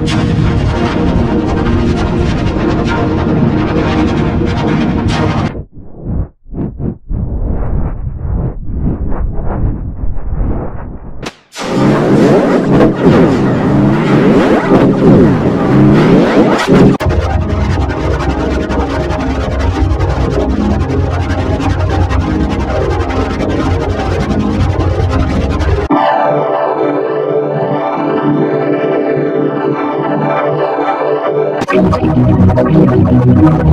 you. You